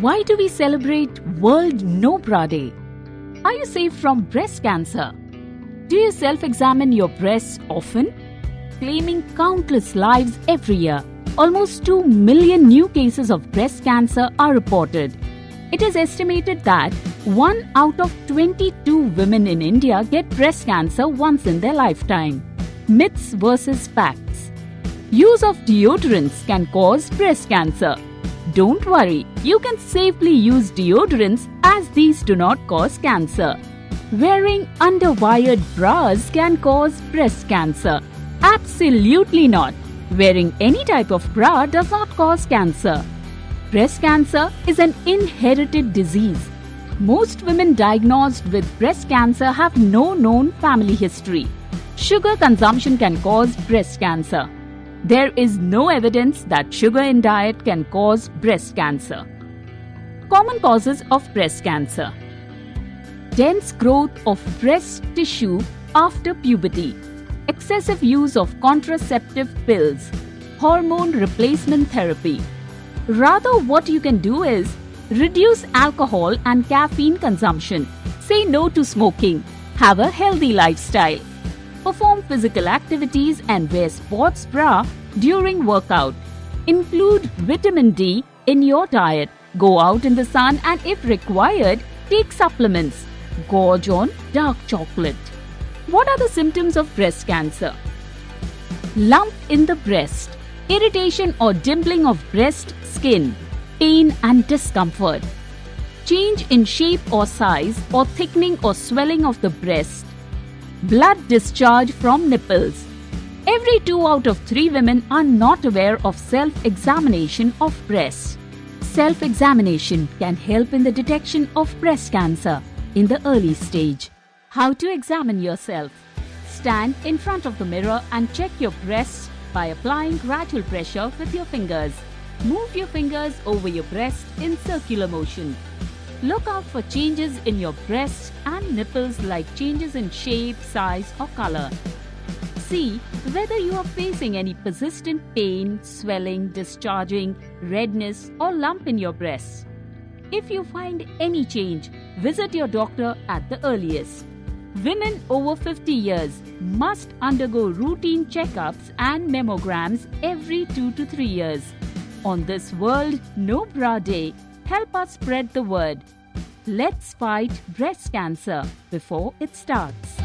Why do we celebrate World No Bra Day? Are you safe from breast cancer? Do you self examine your breasts often? Claiming countless lives every year, almost 2 million new cases of breast cancer are reported. It is estimated that 1 out of 22 women in India get breast cancer once in their lifetime. Myths versus facts. Use of deodorants can cause breast cancer. Don't worry, you can safely use deodorants as these do not cause cancer. Wearing underwired bras can cause breast cancer. Absolutely not. Wearing any type of bra does not cause cancer. Breast cancer is an inherited disease. Most women diagnosed with breast cancer have no known family history. Sugar consumption can cause breast cancer. There is no evidence that sugar in diet can cause breast cancer. Common causes of breast cancer. Dense growth of breast tissue after puberty, excessive use of contraceptive pills, hormone replacement therapy. Rather, what you can do is reduce alcohol and caffeine consumption, say no to smoking, have a healthy lifestyle perform physical activities and wear sports bra during workout. Include vitamin D in your diet. Go out in the sun and if required, take supplements. Gorge on dark chocolate. What are the symptoms of breast cancer? Lump in the breast, irritation or dimpling of breast skin, pain and discomfort. Change in shape or size or thickening or swelling of the breast, blood discharge from nipples. Every two out of three women are not aware of self examination of breasts. Self examination can help in the detection of breast cancer in the early stage. How to examine yourself? Stand in front of the mirror and check your breasts by applying gradual pressure with your fingers. Move your fingers over your breast in circular motion. Look out for changes in your breasts and nipples like changes in shape, size or color. See whether you are facing any persistent pain, swelling, discharging, redness or lump in your breasts. If you find any change, visit your doctor at the earliest. Women over 50 years must undergo routine checkups and mammograms every 2 to 3 years. On this World No Bra Day, help us spread the word. Let's fight breast cancer before it starts.